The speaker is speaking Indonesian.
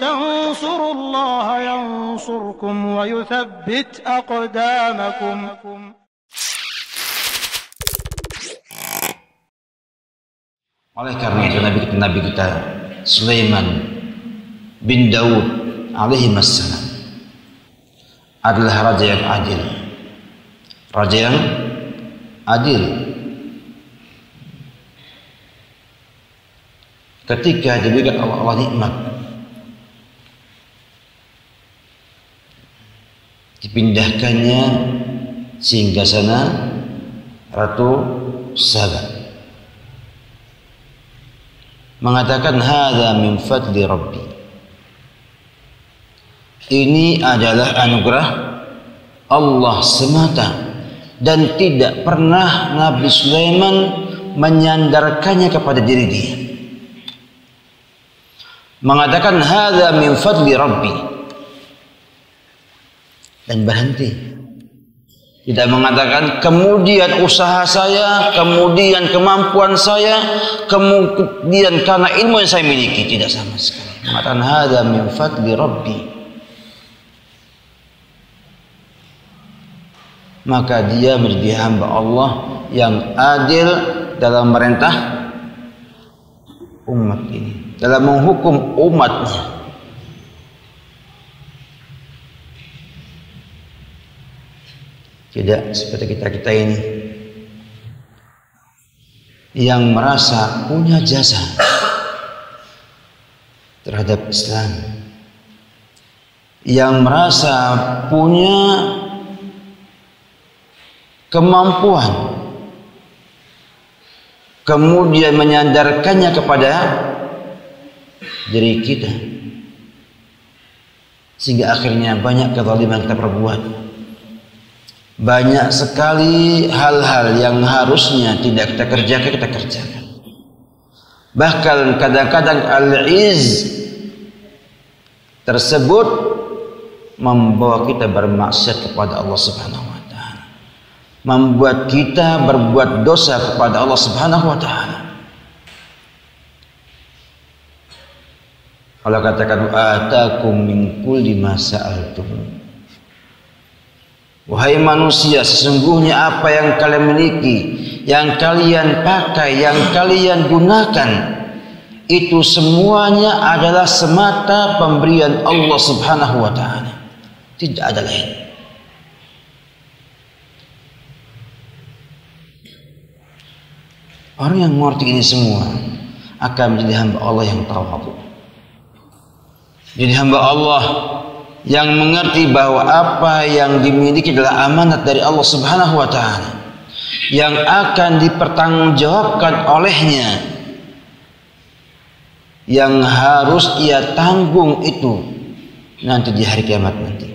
تنصروا الله ينصركم ويثبت أقدامكم Oleh karena itu Nabi Nabi kita Sulaiman bin Daud alaihi wassalam adalah raja yang adil. Raja yang adil. Ketika diberikan Allah, Allah nikmat dipindahkannya sehingga sana Ratu Saba. Mengatakan hadza min fadli rabbi. Ini adalah anugerah Allah semata dan tidak pernah Nabi Sulaiman menyandarkannya kepada diri dia. Mengatakan hadza min fadli rabbi dan berhenti tidak mengatakan kemudian usaha saya, kemudian kemampuan saya, kemudian karena ilmu yang saya miliki tidak sama sekali. Mengatakan hadza min fadli rabbi. Maka dia menjadi hamba Allah yang adil dalam merintah umat ini, dalam menghukum umatnya. Tidak seperti kita-kita ini. Yang merasa punya jasa terhadap Islam. Yang merasa punya kemampuan. Kemudian menyandarkannya kepada diri kita. Sehingga akhirnya banyak kezaliman kita perbuat banyak sekali hal-hal yang harusnya tidak kita kerjakan kita kerjakan. Bahkan kadang-kadang al-iz tersebut membawa kita bermaksiat kepada Allah Subhanahu wa taala. Membuat kita berbuat dosa kepada Allah Subhanahu wa taala. Allah katakan atakum min kulli ma sa'altum Wahai manusia, sesungguhnya apa yang kalian miliki, yang kalian pakai, yang kalian gunakan, itu semuanya adalah semata pemberian Allah Subhanahu wa taala. Tidak ada lain. Orang yang mengerti ini semua akan menjadi hamba Allah yang tawadhu. Jadi hamba Allah yang mengerti bahwa apa yang dimiliki adalah amanat dari Allah Subhanahu wa taala yang akan dipertanggungjawabkan olehnya yang harus ia tanggung itu nanti di hari kiamat nanti